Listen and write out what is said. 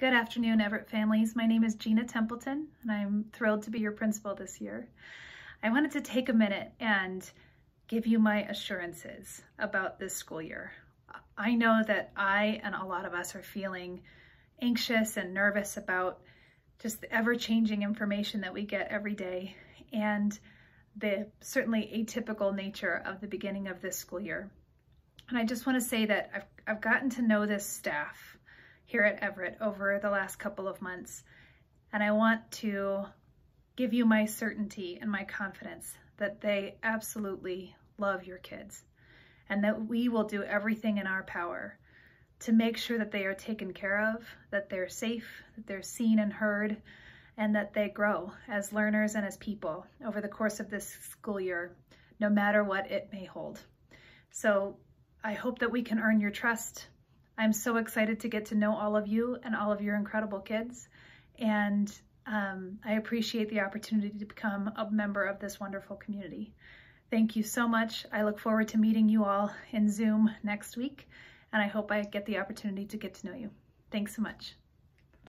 Good afternoon, Everett families. My name is Gina Templeton, and I'm thrilled to be your principal this year. I wanted to take a minute and give you my assurances about this school year. I know that I and a lot of us are feeling anxious and nervous about just the ever-changing information that we get every day and the certainly atypical nature of the beginning of this school year. And I just want to say that I've, I've gotten to know this staff here at Everett over the last couple of months. And I want to give you my certainty and my confidence that they absolutely love your kids and that we will do everything in our power to make sure that they are taken care of, that they're safe, that they're seen and heard, and that they grow as learners and as people over the course of this school year, no matter what it may hold. So I hope that we can earn your trust I'm so excited to get to know all of you and all of your incredible kids. And um, I appreciate the opportunity to become a member of this wonderful community. Thank you so much. I look forward to meeting you all in Zoom next week, and I hope I get the opportunity to get to know you. Thanks so much.